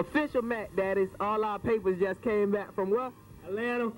Official Mac, is. All our papers just came back from where? Atlanta.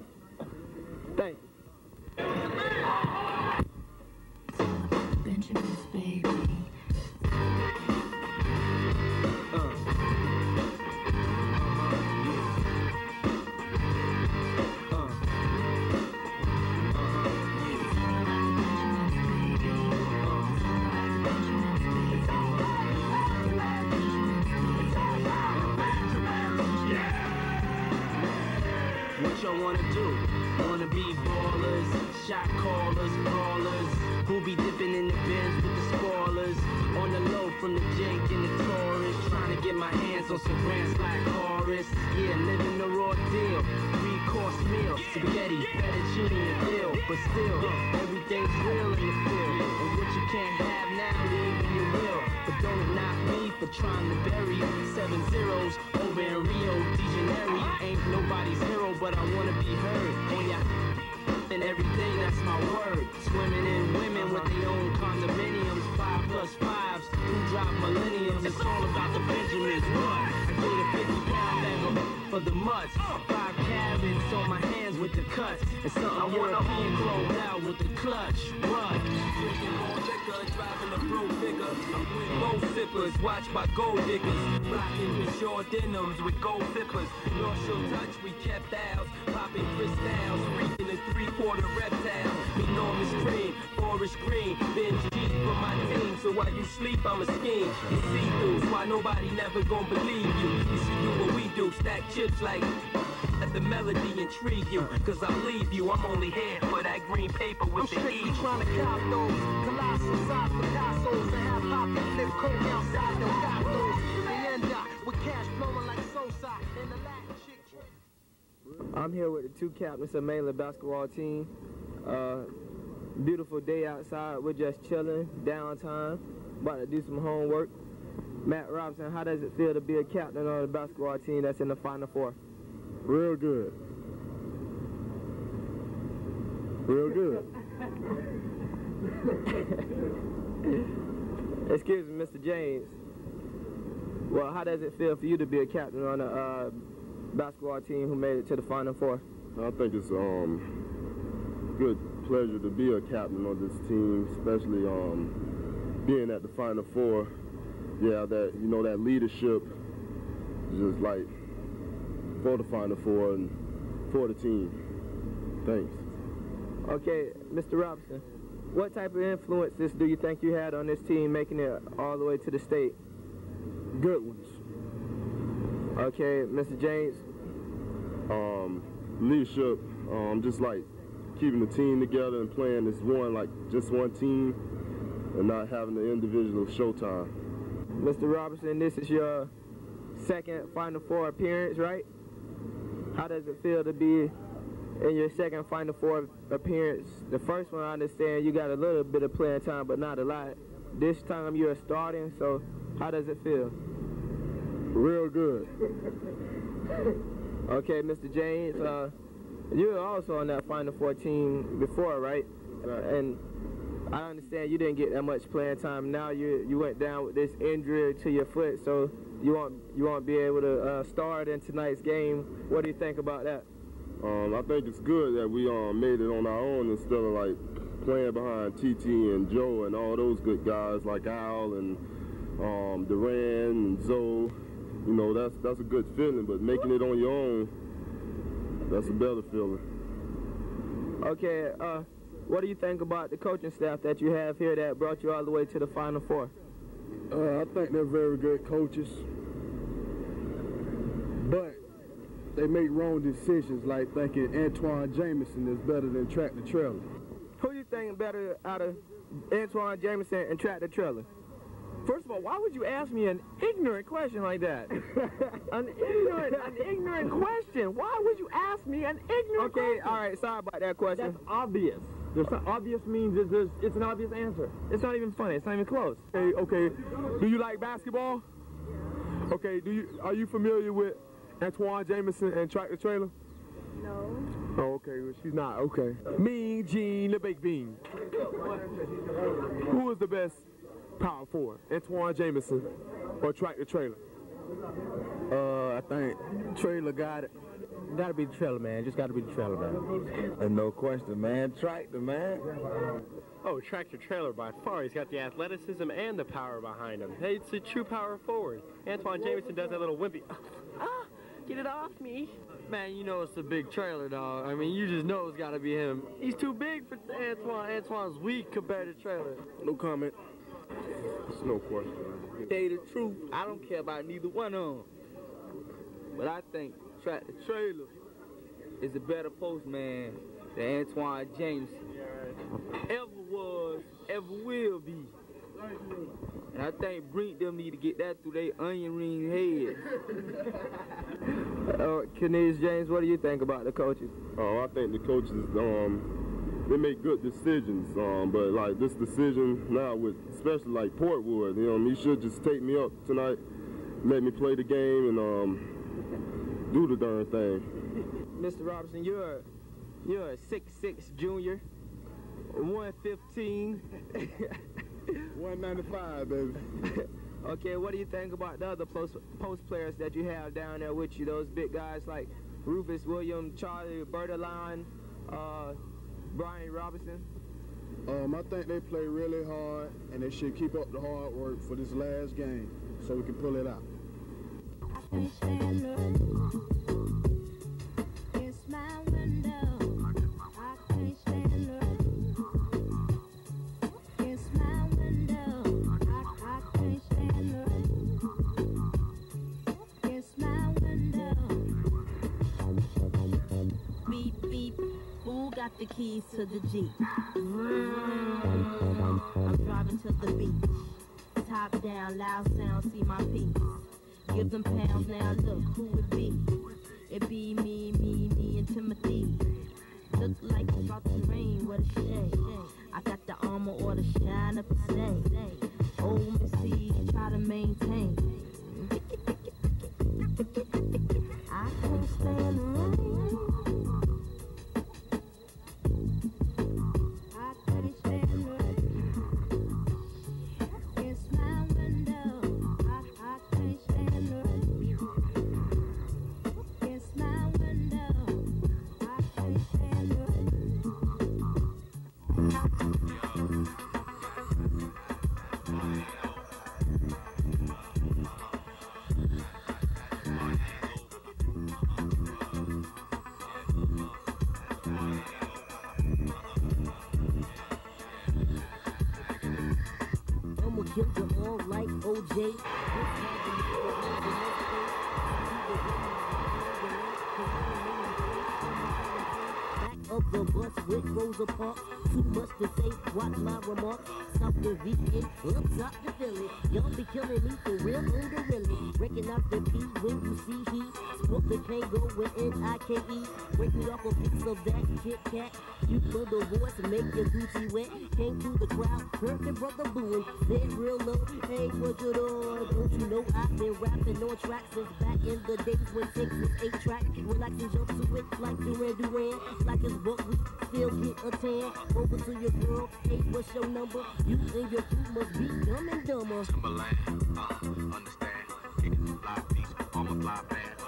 Shot callers, brawlers, who be dipping in the bins with the spoilers, on the low from the Jake and the Taurus, trying to get my hands on some grants like Horace. Yeah, living the raw deal, three course meal, spaghetti, fettuccine, and bill, but still, everything's real in the field, and what you can't have now, leave when you will. But don't knock me for trying to bury seven zeros over in Rio de Janeiro. Ain't nobody's hero, but I wanna be heard. Oh, on ya and everything, that's my word. Swimming in women with their own condominiums, five plus fives, who drive millenniums. It's all about the Benjamins. What? I get a 50 pound bag for the mutts. Five carrots on my hands with the cuts. And something European clothed out with the clutch. What? Driving a pro figure. I'm gold sippers, watched by gold diggers. Rocking with short denims with gold zippers. North Shore touch, we kept ours. Crystals, a reptile. Enormous cream, forest green. Benji G for my team, so while you sleep, I'm a scheme. You see throughs, why nobody never gonna believe you. You should do what we do, stack chips like let the melody intrigue you, cause I'll leave you. I'm only here for that green paper with I'm the E. trying to cop those colossal size Picasso's and have pop and flip coke outside the gatos. I'm here with the two captains of the Mainland basketball team. Uh, beautiful day outside. We're just chilling, downtime, about to do some homework. Matt Robinson, how does it feel to be a captain on a basketball team that's in the Final Four? Real good. Real good. Excuse me, Mr. James. Well, how does it feel for you to be a captain on a uh, basketball team who made it to the Final Four? I think it's um good pleasure to be a captain on this team, especially um being at the Final Four. Yeah, that you know that leadership is just like for the Final Four and for the team. Thanks. Okay, Mr. Robinson, what type of influences do you think you had on this team making it all the way to the state? Good ones. Okay, Mr. James, Um, leadership, um, just like keeping the team together and playing as one, like just one team, and not having the individual showtime. Mr. Robinson, this is your second Final Four appearance, right? How does it feel to be in your second Final Four appearance? The first one, I understand you got a little bit of playing time, but not a lot. This time you're starting, so how does it feel? Real good. Okay, Mr. James, uh, you were also on that Final Four team before, right? Uh, and I understand you didn't get that much playing time. Now you you went down with this injury to your foot, so you won't you won't be able to uh, start in tonight's game. What do you think about that? Um, I think it's good that we um, made it on our own instead of like playing behind TT and Joe and all those good guys like Al and um, Duran and Zoe. You know, that's that's a good feeling, but making it on your own, that's a better feeling. Okay, uh, what do you think about the coaching staff that you have here that brought you all the way to the Final Four? Uh, I think they're very good coaches, but they make wrong decisions, like thinking Antawn Jamison is better than Tractor Traylor. Who you think better out of Antawn Jamison and Tractor Traylor? First of all, why would you ask me an ignorant question like that? an ignorant, an ignorant question. Why would you ask me an ignorant question? Okay, question? all right, sorry about that question. That's obvious. There's some, obvious means it's, there's- it's an obvious answer. It's not even funny. It's not even close. Okay, okay. Do you like basketball? Okay, do you are you familiar with Antawn Jamison and Tractor Traylor? No. Oh, okay. Well, she's not. Okay. Mean Gene, the baked bean. Who is the best power forward? Antawn Jamison or Tractor Traylor? Uh, I think Traylor got it. Gotta be the trailer, man. Just gotta be the trailer, man. And no question, man. Tractor, man. Oh, tractor trailer by far. He's got the athleticism and the power behind him. Hey, it's a true power forward. Antawn Jamison does that little wimpy. Ah, get it off me. Man, you know it's the big trailer, dog. I mean, you just know it's gotta be him. He's too big for Antawn. Antawn's weak compared to trailer. No comment. It's no question. Tell you the truth, I don't care about neither one of them. But I think Tractor Traylor is a better postman than Antoine James Ever was, ever will be. And I think Brink them need to get that through their onion ring heads. Uh, Kenese James, what do you think about the coaches? Oh, I think the coaches, um, they make good decisions. Um, but like this decision now with, especially like Portwood, you know, he should just take me up tonight, let me play the game, and um, do the darn thing. Mr. Robinson, you're a, you're a six six junior, 115. 195, baby. okay, what do you think about the other post, post players that you have down there with you? Those big guys like Rufus Williams, Charlie Bertaline, uh, Brian Robinson. Um, I think they play really hard, and they should keep up the hard work for this last game, so we can pull it out. The keys to the Jeep? I'm driving to the beach. Top down, loud sound, see my piece. Give them pounds now, look who it be. It be me, me, me, and Timothy. Look like it's about to rain, what a shame. I got the armor or the shine up to say. Old Missy, try to maintain. Of the bus with Rosa Parks. Too much to say, watch my remarks. Stop the VA, up the Philly. Y'all be killing me for real, the really. Breaking out the P when you see he. Sport the Kangol with N-I-K-E. Break me off a piece of that Kit Kat. You put the voice and make your Gucci wet. Came through the crowd, heard the brother booing. Said real low, hey, what you doing? Don't you know I've been rapping on tracks since back in the days when Texas 8 track. Relaxing jump to it like Duran Duran. Like it's book, we still get a tan. Over to your girl, hey, what's your number? You and your crew must be dumb and dumber. Timberland, uh, understand. Kicking the fly piece, on my fly band.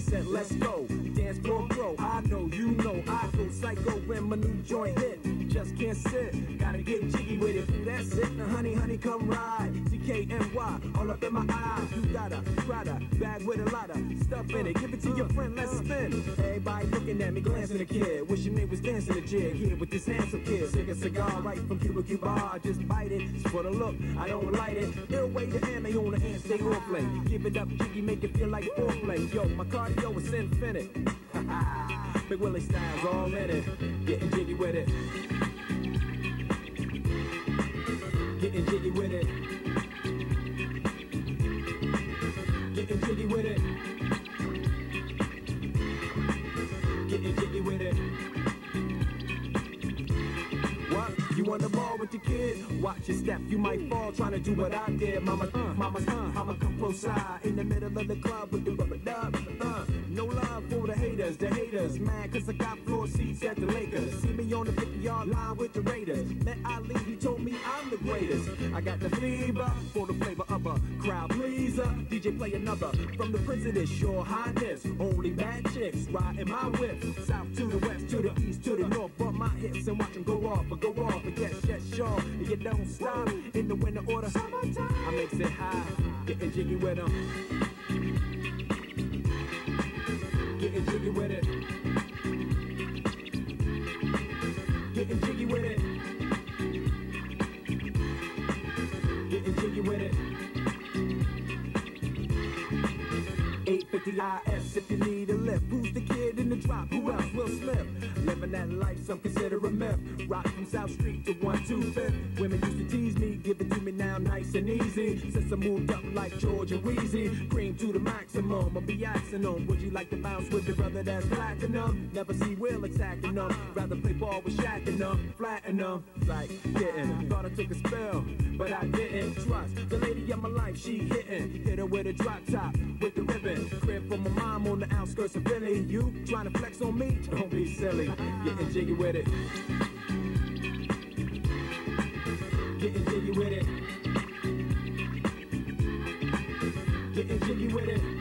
Set, let's go. Dance floor pro, I know, you know, I go psycho when my new joint hit. Just can't sit, gotta get jiggy with it. That's it, now honey, honey, come ride. CKNY, all up in my eyes. You got a Prada bag with a lot of stuff in it. Give it to your friend, let's spin. Everybody looking at me, glancing at the kid. Dancing a jig here with this handsome kid. Sick a cigar right from Cuba Cuba. I just bite it. It's for the look, I don't light it. Ill way to hand, they on the hand, stay on play. Give it up, jiggy, make it feel like foreplay. Yo, my cardio is infinite. Big Willie style's all in it. Getting jiggy with it. Getting jiggy with it. Watch your step, you might fall trying to do what I did. Mama, uh, mama, uh, I'ma come close side in the middle of the club with the rubber dub. Uh, no love for the haters, the haters, man, cause I got floor seats at the Lakers. See me on the 50 yard line with the Raiders. Met Ali, he told me I'm the greatest. I got the fever for the flavor of a crowd pleaser. DJ play another from the president, sure highness. Only bad chicks riding my whip. South to the north. Bump my hips and watch them go off, but go off. But yes, yes, sure. And you don't stop in the winter order. I makes it high, getting jiggy with them. Getting jiggy with it. Getting jiggy with it. Getting jiggy with it. 850 IS if you need a lift. Who's the kid in the drop? Who else? Will Smith. Living that life, some consider a myth. Rock from South Street to 125th. Women used to tease me, give it to me now nice and easy. Since I moved up like Georgia Wheezy, cream to the maximum. I'll be asking them, would you like to bounce with your brother that's platinum? Never see Will attacking them. Rather play ball with Shaq and them, flatten them. Like, getting. Thought I took a spell, but I didn't. Trust the lady of my life, she hitting. Hit her with a drop top, with the ribbon. Crib for my mom on the outskirts of Philly. You trying to flex on me? Don't be silly. Getting jiggy with it. Getting jiggy with it. Getting jiggy with it.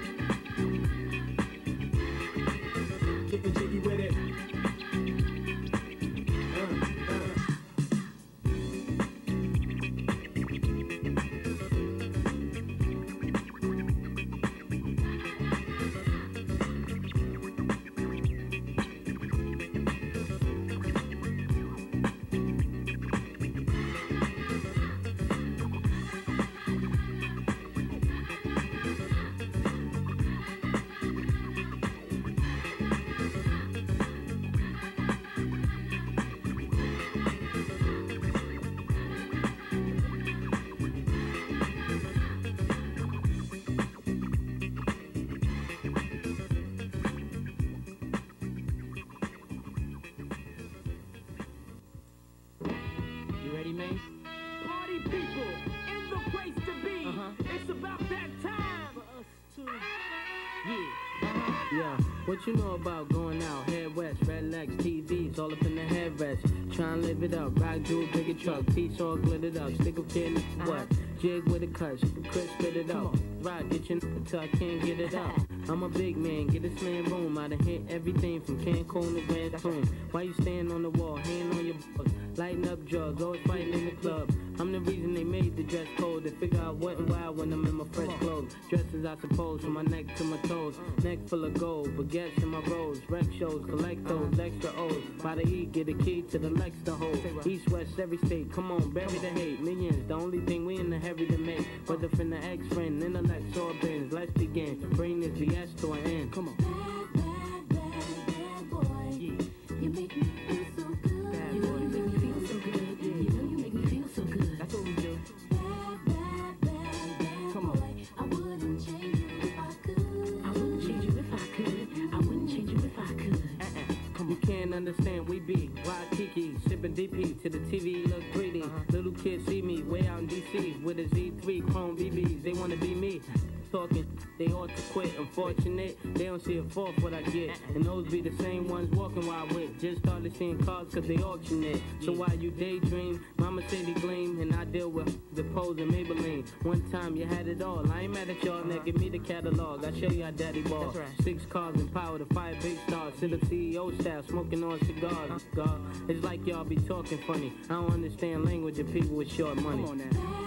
What you know about going out? Head west, red legs, TVs, all up in the headrest. Trying to live it up, rock jewel, bigger truck, piece all glittered up, stick a pin, what? Uh-huh. Jig with a cut, Chris spit it up. Rock, get your n- till I can't get it up. I'm a big man, get this man room. I done hit everything from Cancun to Grand Tune. Why you stand on the wall, hand on your butt, lighting up drugs, always fighting in the club. I'm the reason they made the dress code. They figure out what and why when I'm in my fresh clothes. Dresses, I suppose, from my neck to my toes. Neck full of gold, baguettes in my rolls. Rec shows, collect those extra O's. By the E, get a key to the Lex to hold. East, west, every state. Come on, bury the hate. Millions, the only thing we in the heavy to make. Whether from the ex friend, intellect, or bins. Let's begin. Bring this BS to an end. Come on. Bad, bad, bad, bad boy. You make me understand, we be wild Kiki, sipping DP to the TV look pretty. Uh-huh. Little kids see me way out in DC with a Z3 Chrome BBs. They wanna be me. Talking, they ought to quit. Unfortunate, they don't see a fourth what I get. And those be the same ones walking while I with. Just started seeing cars cause they auction it. So while you daydream, mama city gleam, and I deal with the pose and Maybelline. One time you had it all. I ain't mad at y'all, now give me the catalog. I show you how daddy ball. Right. Six cars and power to fire big stars. Sit up CEO style, smoking on cigars. Uh-huh. God, it's like y'all be talking funny. I don't understand language of people with short money. Come on now.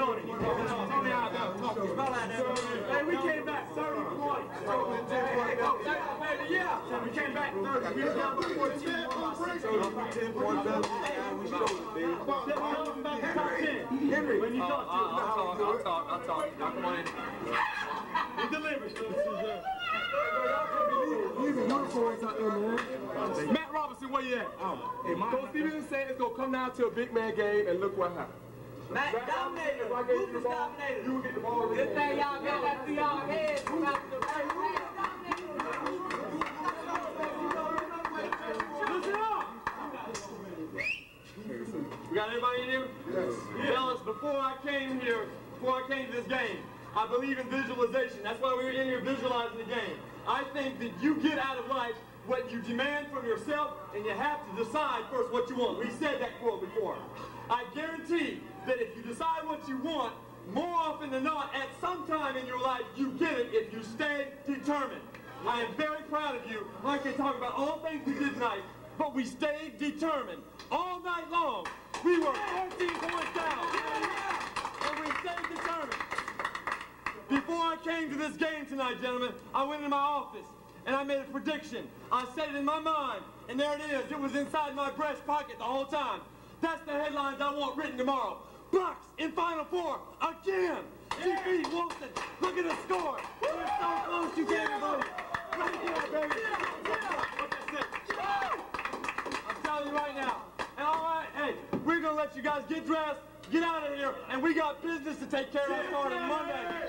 Tony. Hey, we came back 30 points. Hey, baby, yeah. We came back 30. We 14 points. 10 points we. Henry, Henry. When you talk to him. I'll talk, I'll talk, I'll talk. Come on in. We delivered. Matt Robinson, where you at? Oh, hey, Coach said it's going to come down to a big man game, and look what happened. Matt Matt dominated. If I gave you the ball, dominated. you would get the ball. Good thing y'all got that through y'all heads. Who got the first Listen! We got anybody in here? Yes. Fellas, before I came here, before I came to this game, I believe in visualization. That's why we were in here visualizing the game. I think that you get out of life what you demand from yourself, and you have to decide first what you want. We said that quote before. I guarantee that if you decide what you want, more often than not, at some time in your life, you get it if you stay determined. I am very proud of you. I can talk about all things we did tonight, but we stayed determined all night long. We were 14 points down, and we stayed determined. Before I came to this game tonight, gentlemen, I went into my office and I made a prediction. I said it in my mind, and there it is. It was inside my breast pocket the whole time. That's the headlines I want written tomorrow. Bucks in Final Four again. She beat Wilson. Look at the score. It was so close you can't even believe. Right there, baby. That's it. I'm telling you right now. And all right, hey, we're gonna let you guys get dressed, get out of here, and we got business to take care of starting Monday.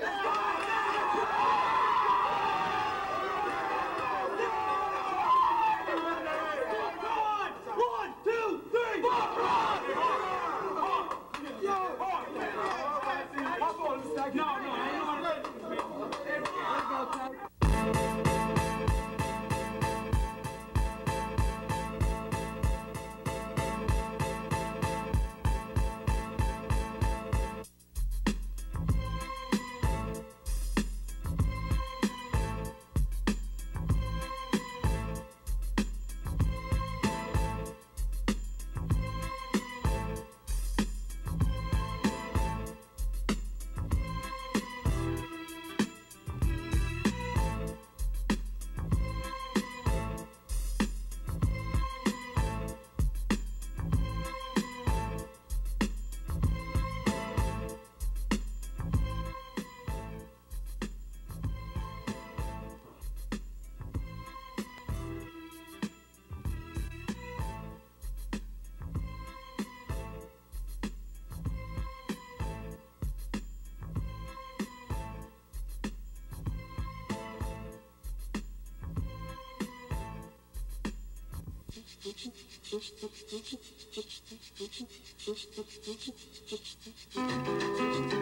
One, two, three, At guard, a six-foot senior, number 10, Alvin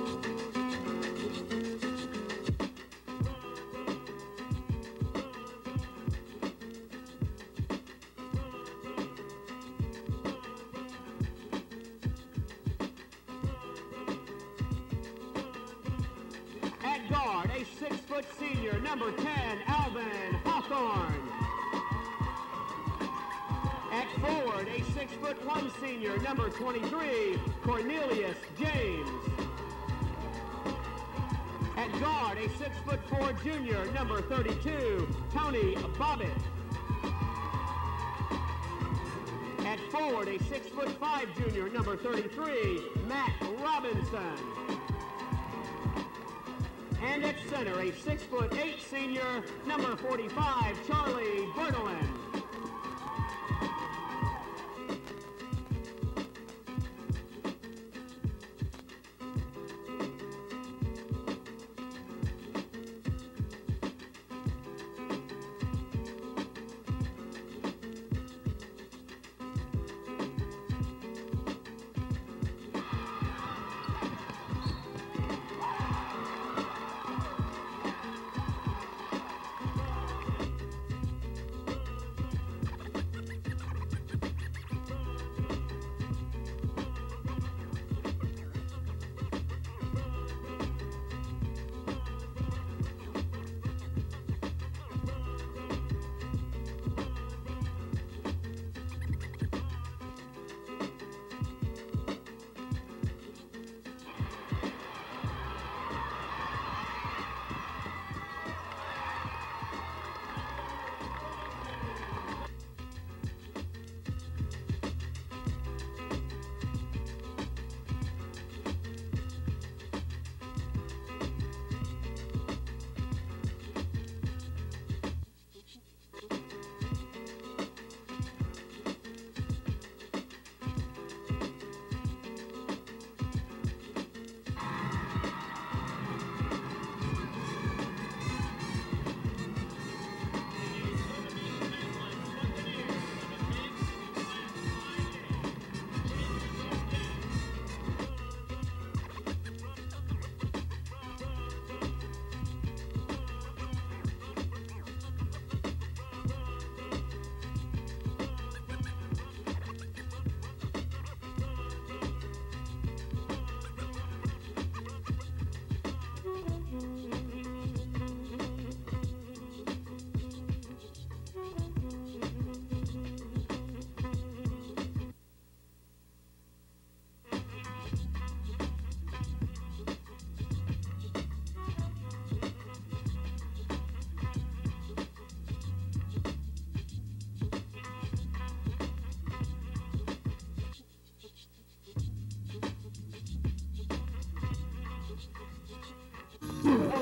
Hawthorne. At forward, six-foot one senior, number 23, Cornelius James. At guard, a six-foot four junior, number 32, Tony Bobbitt. At forward, a six-foot five junior, number 33, Matt Robinson. And at center, a six foot eight senior, number 45, Charlie Bertolin.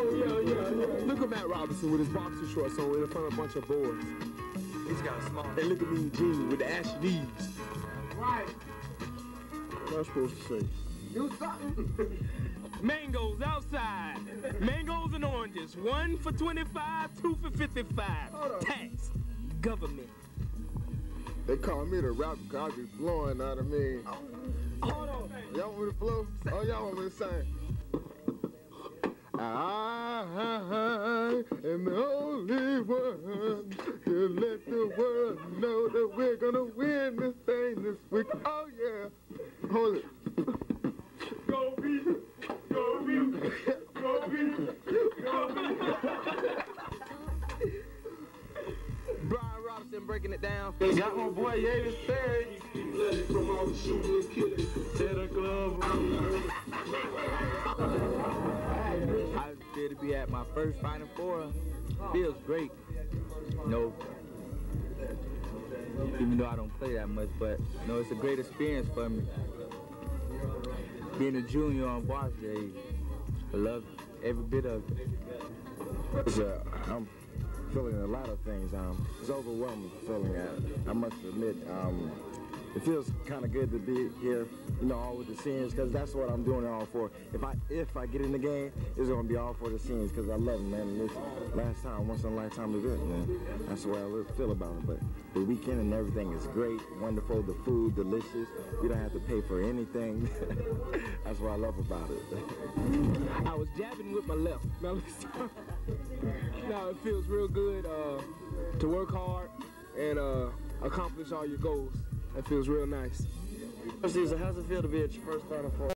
Look at Matt Robinson with his boxer shorts on in front of a bunch of boys. He's got a small. And look at me and Jimmy with the ash knees. Right. What am I supposed to say? Do something. Mangoes outside. Mangoes and oranges. One for 25, two for 55. Tax. Government. They call me the rapper because I be blowing out of me. Hold on. Y'all want me to flow? Oh, y'all want me to sing? I am the only one to let the world know that we're gonna win this thing this week. Oh yeah. Hold it. Go beat. Go beat. Go beat. Go Brian Robinson breaking it down. Got my boy Yavis Perry. From all the shooting and killing. Santa Club. To be at my first Final Four. Feels great. You know, even though I don't play that much, but you know, it's a great experience for me. Being a junior on varsity, I love every bit of it. It's, uh, I'm feeling a lot of things. Um, it's overwhelming feeling. I, I must admit, um, it feels kind of good to be here, you know, all with the seniors, because that's what I'm doing it all for. If I if I get in the game, it's gonna be all for the seniors, because I love them, man. And this last time, once in a lifetime event, man. That's the way I feel about it. But the weekend and everything is great, wonderful. The food, delicious. We don't have to pay for anything. that's what I love about it. I was jabbing with my left. Now, it feels real good uh, to work hard and uh, accomplish all your goals. That feels real nice. Caesar, how's it feel to be at your first Final Four?